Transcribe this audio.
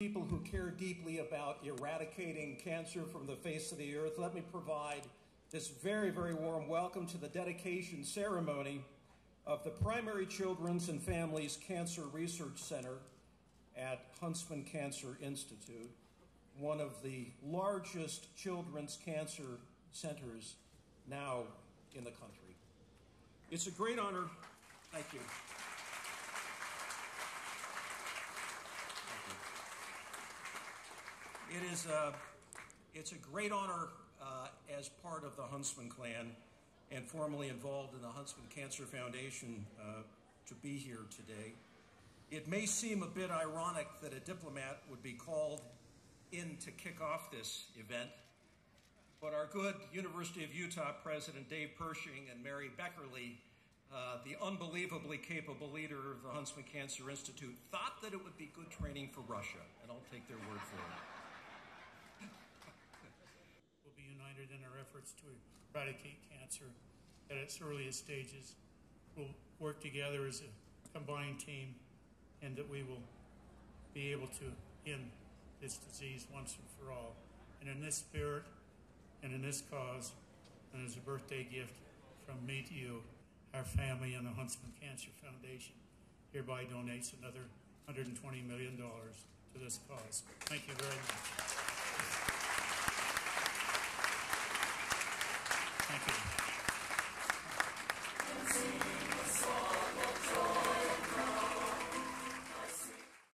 people who care deeply about eradicating cancer from the face of the earth, let me provide this very, very warm welcome to the dedication ceremony of the Primary Children's and Families Cancer Research Center at Huntsman Cancer Institute, one of the largest children's cancer centers now in the country. It's a great honor. Thank you. It is a, it's a great honor uh, as part of the Huntsman clan and formerly involved in the Huntsman Cancer Foundation uh, to be here today. It may seem a bit ironic that a diplomat would be called in to kick off this event, but our good University of Utah President Dave Pershing and Mary Beckerle, uh, the unbelievably capable leader of the Huntsman Cancer Institute, thought that it would be good training for Russia, and I'll take their word for it will be in our efforts to eradicate cancer at its earliest stages. We'll work together as a combined team and that we will be able to end this disease once and for all. And in this spirit and in this cause, and as a birthday gift from me to you, our family and the Huntsman Cancer Foundation hereby donates another $120 million to this cause. Thank you very much.